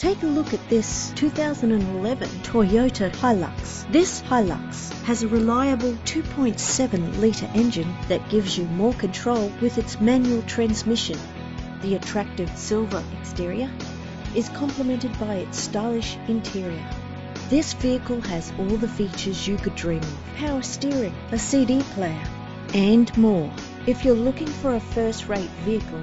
Take a look at this 2011 Toyota Hilux. This Hilux has a reliable 2.7 litre engine that gives you more control with its manual transmission. The attractive silver exterior is complemented by its stylish interior. This vehicle has all the features you could dream of. Power steering, a CD player, and more. If you're looking for a first-rate vehicle,